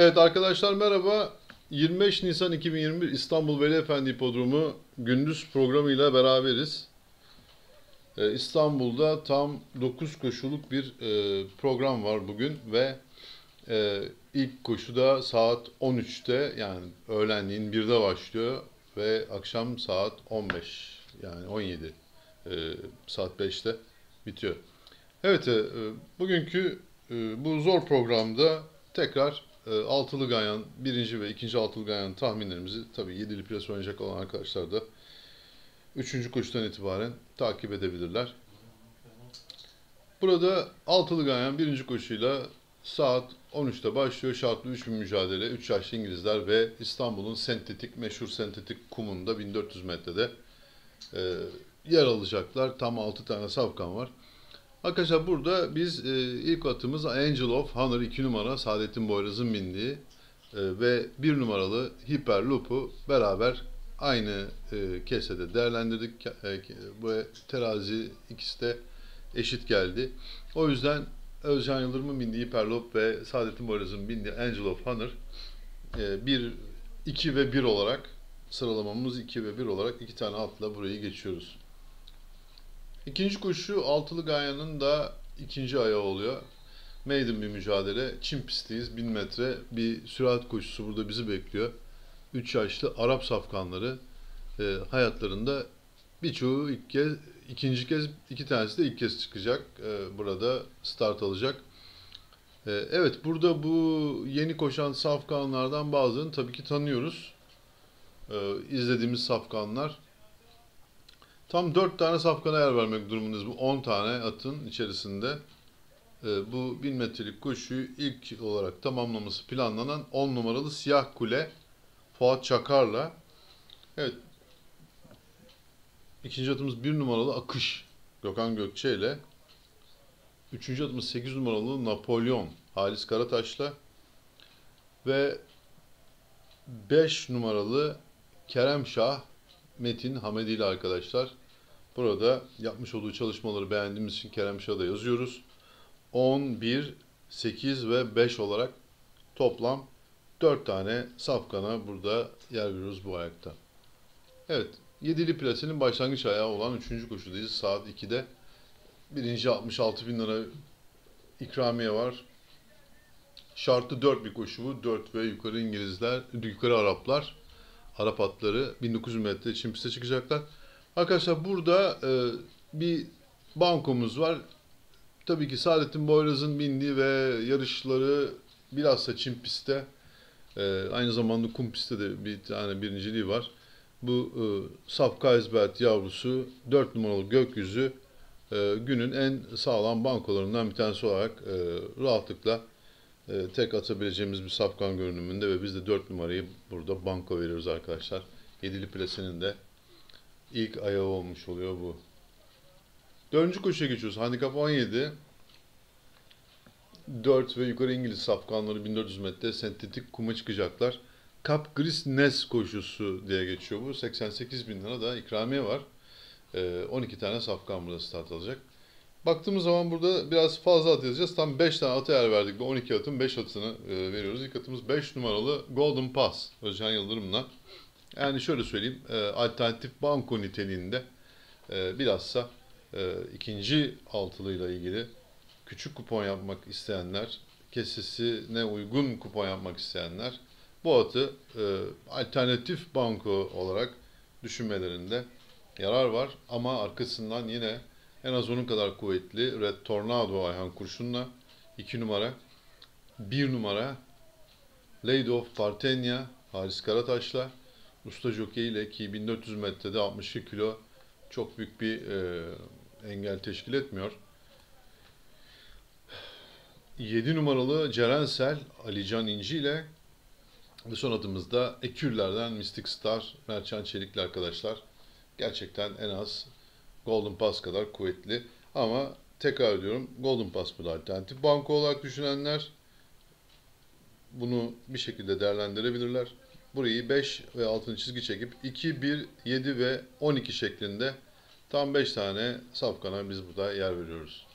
Evet arkadaşlar merhaba. 25 Nisan 2021 İstanbul Veli Efendi Hipodromu gündüz programıyla beraberiz. Ee, İstanbul'da tam 9 koşuluk bir e, program var bugün ve e, ilk koşu da saat 13'te yani öğlenliğin 1'de başlıyor ve akşam saat 15 yani 17 e, saat 5'te bitiyor. Evet e, bugünkü e, bu zor programda tekrar e, altılı ganyan, birinci ve ikinci altılı ganyan tahminlerimizi tabii yedili piyasa oynayacak olan arkadaşlar da üçüncü koşudan itibaren takip edebilirler. Burada altılı ganyan birinci koşuyla saat 13'te başlıyor. Şartlı 3000 mücadele. 3 yaşlı İngilizler ve İstanbul'un sentetik, meşhur sentetik kumunda 1400 metrede e, yer alacaklar. Tam 6 tane safkan var. Arkadaşlar burada biz e, ilk atımız Angel of Honor 2 numara Saadettin Boyraz'ın bindiği e, ve 1 numaralı Hyperloop'u beraber aynı e, kesede değerlendirdik. E, bu terazi ikisi de eşit geldi. O yüzden Özcan Yıldırım'ın bindiği Hyperloop ve Saadettin Boyraz'ın bindiği Angel of Honor e, 1, 2 ve 1 olarak sıralamamız 2 ve 1 olarak iki tane atla burayı geçiyoruz. İkinci koşu altılı Ganya'nın da ikinci ayağı oluyor. Maiden bir mücadele. Çin pistiyiz. 1000 metre bir sürat koşusu burada bizi bekliyor. 3 yaşlı Arap safkanları e, hayatlarında birçoğu ilk kez, ikinci kez, iki tanesi de ilk kez çıkacak. E, burada start alacak. E, evet burada bu yeni koşan safkanlardan bazılarını tabii ki tanıyoruz. E, izlediğimiz safkanlar. Tam 4 tane safkana yer vermek durumundayız. Bu 10 tane atın içerisinde. E, bu 1000 metrelik koşuyu ilk olarak tamamlaması planlanan 10 numaralı Siyah Kule Fuat Çakar'la. Evet. İkinci atımız 1 numaralı Akış Gökhan Gökçe ile. Üçüncü atımız 8 numaralı Napolyon Halis Karataş'la. Ve 5 numaralı Kerem Şah Metin Hamedi ile arkadaşlar. Burada yapmış olduğu çalışmaları beğendiğimiz için Kerem Şah'a da yazıyoruz. 10, 1, 8 ve 5 olarak toplam 4 tane safkana burada yer veriyoruz bu ayakta. Evet, yedili plasenin başlangıç ayağı olan 3. koşudayız saat 2'de. Birinci 66 bin lira ikramiye var. Şartı 4 bir koşu bu. 4 ve yukarı İngilizler, yukarı Araplar, Arap atları 1900 metre için piste çıkacaklar. Arkadaşlar burada e, bir bankomuz var. Tabii ki Saadettin Boyraz'ın bindiği ve yarışları bilhassa Çin pistte e, aynı zamanda kum pistte de bir tane birinciliği var. Bu e, Safka Ezbert yavrusu 4 numaralı gökyüzü e, günün en sağlam bankolarından bir tanesi olarak e, rahatlıkla e, tek atabileceğimiz bir safkan görünümünde ve biz de 4 numarayı burada banko veriyoruz arkadaşlar. Yedili plasenin de ilk ayağı olmuş oluyor bu. Dördüncü koşuya geçiyoruz. Handikap 17. 4 ve yukarı İngiliz safkanları 1400 metre sentetik kuma çıkacaklar. Cap Gris Nes koşusu diye geçiyor bu. 88 bin lira da ikramiye var. 12 tane safkan burada start alacak. Baktığımız zaman burada biraz fazla at yazacağız. Tam 5 tane atı yer verdik. Bu 12 atın 5 atını e, veriyoruz. İlk atımız 5 numaralı Golden Pass. Özcan Yıldırım'la. Yani şöyle söyleyeyim. E, alternatif banko niteliğinde e, bilhassa e, ikinci altılıyla ilgili küçük kupon yapmak isteyenler, kesesine uygun kupon yapmak isteyenler bu atı e, alternatif banko olarak düşünmelerinde yarar var. Ama arkasından yine en az onun kadar kuvvetli Red Tornado Ayhan Kurşun'la 2 numara, 1 numara Lady of Partenia Haris Karataş'la usta jockey ile ki 1400 metrede 62 kilo çok büyük bir e, engel teşkil etmiyor. 7 numaralı Cerensel Alican İnci ile ve son adımızda Ekürler'den Mystic Star Merçan Çelikli arkadaşlar. Gerçekten en az Golden Pass kadar kuvvetli. Ama tekrar ediyorum Golden Pass bu alternatif. Banko olarak düşünenler bunu bir şekilde değerlendirebilirler. Burayı 5 ve altın çizgi çekip 2, 1, 7 ve 12 şeklinde tam 5 tane safkana biz burada yer veriyoruz.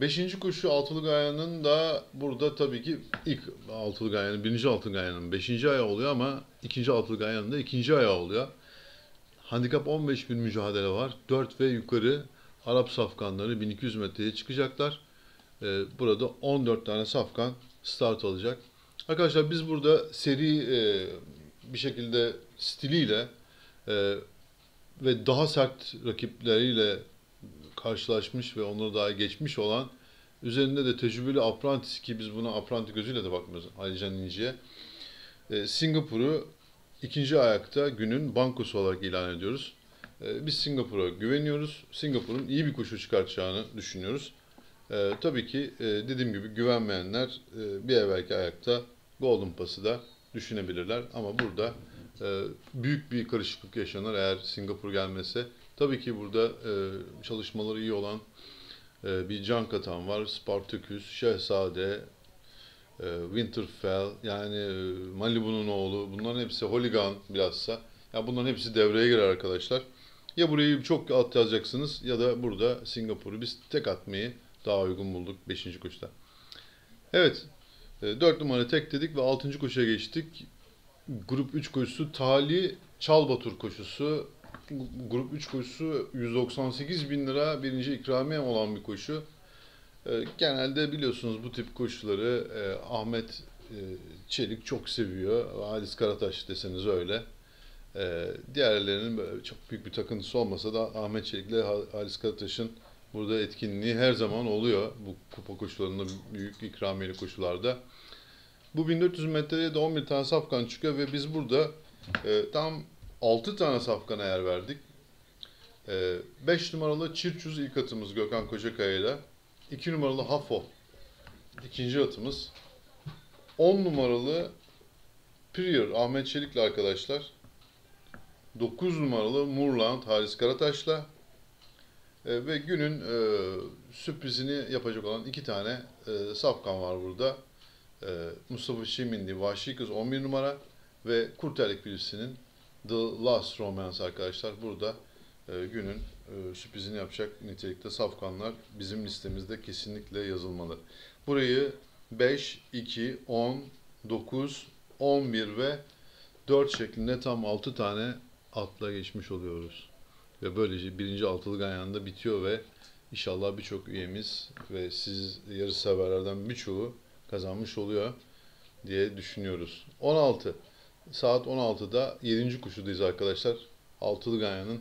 Beşinci koşu altılı gayanın da burada tabii ki ilk altılı gayanın, birinci altılı gayanın beşinci ayağı oluyor ama ikinci altılı gayanın da ikinci ayağı oluyor. Handikap 15 bir mücadele var. 4 ve yukarı Arap safkanları 1200 metreye çıkacaklar. Ee, burada 14 tane safkan start alacak. Arkadaşlar biz burada seri e, bir şekilde stiliyle e, ve daha sert rakipleriyle karşılaşmış ve onları daha geçmiş olan üzerinde de tecrübeli apprentice ki biz buna apprenti gözüyle de bakmıyoruz Ali Can İnci'ye. E, Singapur'u ikinci ayakta günün bankosu olarak ilan ediyoruz. E, biz Singapur'a güveniyoruz. Singapur'un iyi bir koşu çıkartacağını düşünüyoruz. E, tabii ki e, dediğim gibi güvenmeyenler e, bir evvelki ayakta Golden Pass'ı da düşünebilirler. Ama burada e, büyük bir karışıklık yaşanır eğer Singapur gelmese. Tabii ki burada e, çalışmaları iyi olan e, bir can katan var. Spartacus, Şehzade, e, Winterfell, yani e, Malibu'nun oğlu. Bunların hepsi Holigan bilhassa. Ya bunların hepsi devreye girer arkadaşlar. Ya burayı çok at yazacaksınız ya da burada Singapur'u biz tek atmayı daha uygun bulduk 5. koşuda. Evet. 4 numara tek dedik ve 6. koşuya geçtik. Grup 3 koşusu Tali Çalbatur koşusu. Grup 3 koşusu 198 bin lira birinci ikramiye olan bir koşu. Ee, Genelde biliyorsunuz bu tip koşuları e, Ahmet e, Çelik çok seviyor. Halis Karataş deseniz öyle. Diğerlerinin çok büyük bir takıntısı olmasa da Ahmet Çelik ile Ha- Halis Karataş'ın burada etkinliği her zaman oluyor. Bu kupa koşularında, büyük ikramiyeli koşularda. Bu 1400 metreye de 11 tane safkan çıkıyor ve biz burada e, tam 6 tane safkana yer verdik. 5 numaralı Çirçuz ilk atımız Gökhan Kocakaya ile. 2 numaralı Hafo ikinci atımız. 10 numaralı Prior Ahmet Çelik'le arkadaşlar. 9 numaralı Murland Halis Karataş'la. E, ve günün e, sürprizini yapacak olan iki tane e, safkan var burada. E, Mustafa Şimindi Vahşi Kız 11 numara ve Kurtelik birisinin The Last Romance arkadaşlar. Burada e, günün e, sürprizini yapacak nitelikte safkanlar bizim listemizde kesinlikle yazılmalı. Burayı 5, 2, 10, 9, 11 ve 4 şeklinde tam 6 tane atla geçmiş oluyoruz. Ve böylece birinci altılı ganyanda bitiyor ve inşallah birçok üyemiz ve siz yarış severlerden birçoğu kazanmış oluyor diye düşünüyoruz. 16. Saat 16'da 7. kuşudayız arkadaşlar. Altılı ganyanın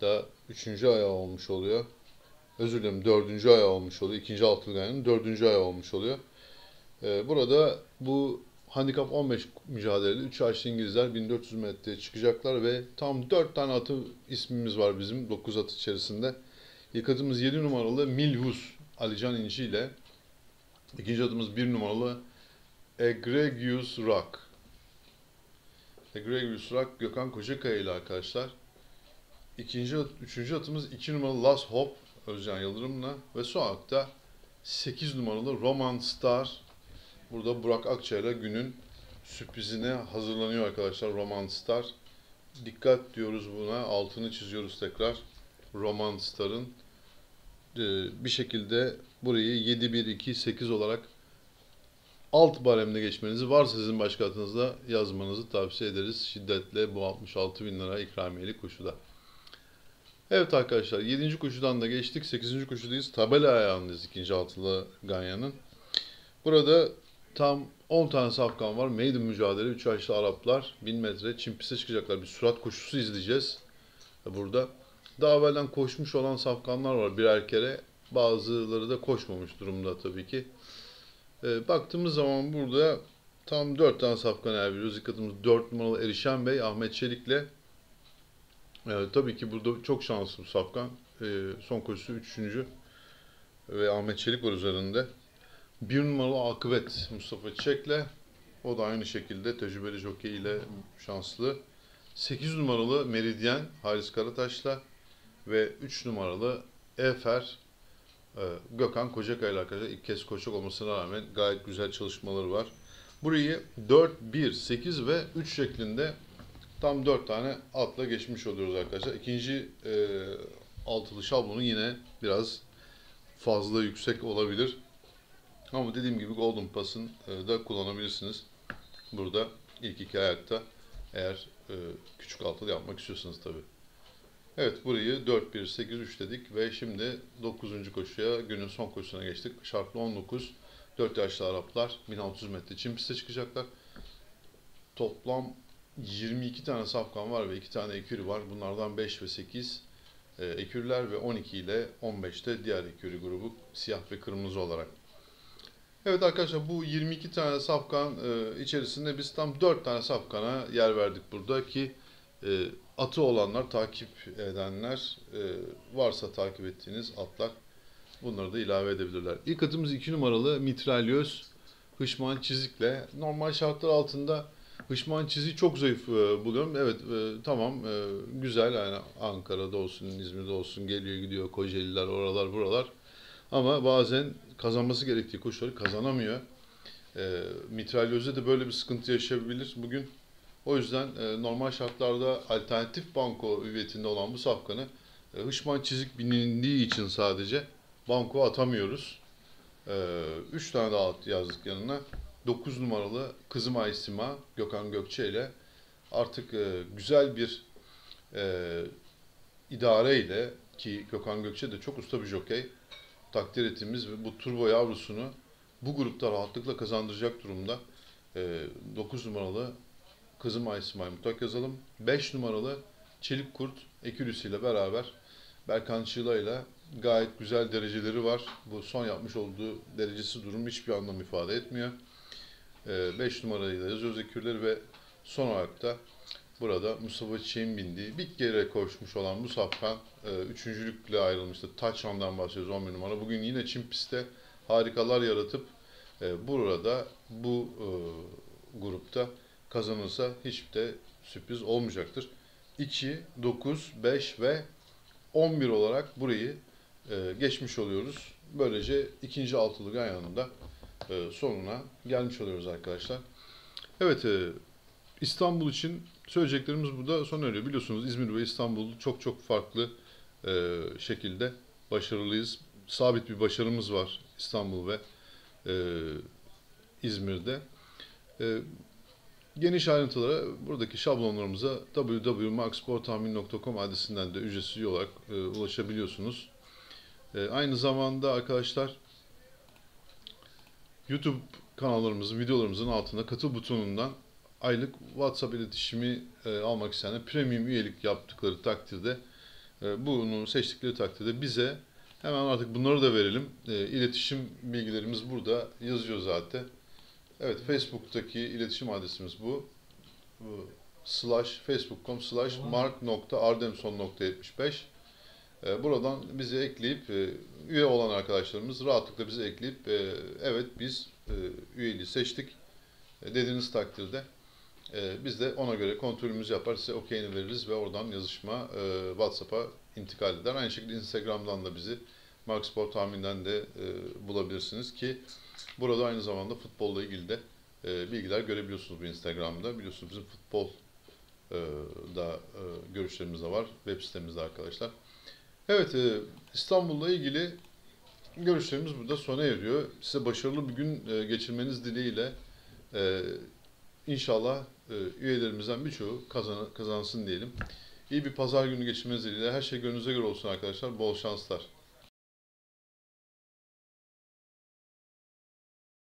da 3. ayağı olmuş oluyor. Özür dilerim 4. ayağı olmuş oluyor. 2. altılı ganyanın 4. ayağı olmuş oluyor. Ee, burada bu handikap 15 mücadelede 3 yaşlı İngilizler 1400 metreye çıkacaklar ve tam 4 tane atı ismimiz var bizim 9 at içerisinde. İlk atımız 7 numaralı Milhus Alican İnci ile ikinci atımız 1 numaralı Egregius Rock. Egregius Rock Gökhan Kocakaya ile arkadaşlar. İkinci, üçüncü atımız 2 numaralı Last Hope Özcan Yıldırım'la ve son atta 8 numaralı Roman Star Burada Burak Akça ile günün sürprizine hazırlanıyor arkadaşlar Roman Star. Dikkat diyoruz buna, altını çiziyoruz tekrar. Roman Star'ın Ee, bir şekilde burayı 7-1-2-8 olarak alt baremde geçmenizi varsa sizin başka adınızda yazmanızı tavsiye ederiz. Şiddetle bu 66 bin lira ikramiyeli koşuda. Evet arkadaşlar 7. koşudan da geçtik. 8. koşudayız. Tabela ayağındayız ikinci altılı Ganya'nın. Burada tam 10 tane safkan var. Maiden mücadele. 3 yaşlı Araplar 1000 metre çim piste çıkacaklar. Bir surat koşusu izleyeceğiz. Burada. Daha evvelden koşmuş olan safkanlar var birer kere. Bazıları da koşmamış durumda tabii ki. Ee, baktığımız zaman burada tam 4 tane safkan yer veriyoruz. Dikkatimiz 4 numaralı Erişen Bey, Ahmet Çelik'le. Ee, tabii ki burada çok şanslı bu safkan. Ee, son koşusu 3. Ve Ahmet Çelik var üzerinde. Bir numaralı Akıbet Mustafa Çek'le. O da aynı şekilde tecrübeli jockey ile şanslı. 8 numaralı Meridyen Halis Karataş'la ve 3 numaralı Efer e, Gökhan Kocakaya ile arkadaşlar ilk kez koşacak olmasına rağmen gayet güzel çalışmaları var. Burayı 4, 1, 8 ve 3 şeklinde tam 4 tane atla geçmiş oluyoruz arkadaşlar. İkinci e, altılı şablonu yine biraz fazla yüksek olabilir. Ama dediğim gibi Golden Pass'ın e, da kullanabilirsiniz. Burada ilk iki ayakta eğer e, küçük altılı yapmak istiyorsanız tabii. Evet burayı 4-1-8-3 dedik ve şimdi 9. koşuya günün son koşusuna geçtik. Şartlı 19. 4 yaşlı Araplar 1600 metre çim piste çıkacaklar. Toplam 22 tane safkan var ve 2 tane ekürü var. Bunlardan 5 ve 8 e, ekürler ve 12 ile 15'te diğer ekürü grubu siyah ve kırmızı olarak. Evet arkadaşlar bu 22 tane safkan e, içerisinde biz tam 4 tane safkana yer verdik burada ki e, atı olanlar, takip edenler e, varsa takip ettiğiniz atlar bunları da ilave edebilirler. İlk atımız 2 numaralı mitralyöz hışman çizikle. Normal şartlar altında hışman çiziği çok zayıf e, buluyorum. Evet e, tamam e, güzel yani Ankara'da olsun, İzmir'de olsun geliyor gidiyor Kocaeliler oralar buralar. Ama bazen kazanması gerektiği koşuları kazanamıyor. E, mitralyözde de böyle bir sıkıntı yaşayabilir bugün. O yüzden e, normal şartlarda alternatif banko üyetinde olan bu safkanı e, hışman çizik bilindiği için sadece banko atamıyoruz. 3 tane daha yazdık yanına. 9 numaralı Kızım Aysima Gökhan Gökçe ile artık e, güzel bir e, idare ile ki Gökhan Gökçe de çok usta bir jokey takdir ettiğimiz ve bu turbo yavrusunu bu grupta rahatlıkla kazandıracak durumda. E, 9 numaralı Kızım Aysimay mutlak yazalım. 5 numaralı Çelik Kurt Ekürüsü ile beraber Berkan Çığla ile gayet güzel dereceleri var. Bu son yapmış olduğu derecesi durum hiçbir anlam ifade etmiyor. 5 numarayı da yazıyoruz ekürleri ve son olarak da burada Mustafa Çiğ'in bindiği bir kere koşmuş olan bu safkan e, üçüncülükle ayrılmıştı. Taçan'dan bahsediyoruz 11 numara. Bugün yine Çin pistte harikalar yaratıp e, burada bu e, grupta kazanırsa hiç de sürpriz olmayacaktır. 2, 9, 5 ve 11 olarak burayı e, geçmiş oluyoruz. Böylece ikinci altılık ayağında e, sonuna gelmiş oluyoruz arkadaşlar. Evet, e, İstanbul için söyleyeceklerimiz burada sona eriyor. Biliyorsunuz İzmir ve İstanbul çok çok farklı e, şekilde başarılıyız. Sabit bir başarımız var İstanbul ve e, İzmir'de. E, geniş ayrıntılara buradaki şablonlarımıza www.maxsportahmin.com adresinden de ücretsiz olarak e, ulaşabiliyorsunuz. E, aynı zamanda arkadaşlar YouTube kanallarımızın, videolarımızın altında katıl butonundan aylık WhatsApp iletişimi e, almak isteyenler premium üyelik yaptıkları takdirde e, bunu seçtikleri takdirde bize hemen artık bunları da verelim. E, iletişim bilgilerimiz burada yazıyor zaten. Evet Facebook'taki iletişim adresimiz bu. bu slash facebook.com slash mark.ardemson.75 e, Buradan bizi ekleyip e, üye olan arkadaşlarımız rahatlıkla bizi ekleyip e, evet biz üyeliği seçtik dediğiniz takdirde e, biz de ona göre kontrolümüzü yapar size okeyini veririz ve oradan yazışma e, WhatsApp'a intikal eder. Aynı şekilde Instagram'dan da bizi Mark Sport tahminden de e, bulabilirsiniz ki burada aynı zamanda futbolla ilgili de e, bilgiler görebiliyorsunuz bu Instagram'da. Biliyorsunuz bizim futbol e, da e, görüşlerimiz de var web sitemizde arkadaşlar. Evet, e, İstanbul'la ilgili görüşlerimiz burada sona eriyor. Size başarılı bir gün e, geçirmeniz dileğiyle e, inşallah üyelerimizden birçoğu kazan, kazansın diyelim. İyi bir pazar günü geçirmeniz dileğiyle. Her şey gönlünüze göre olsun arkadaşlar. Bol şanslar.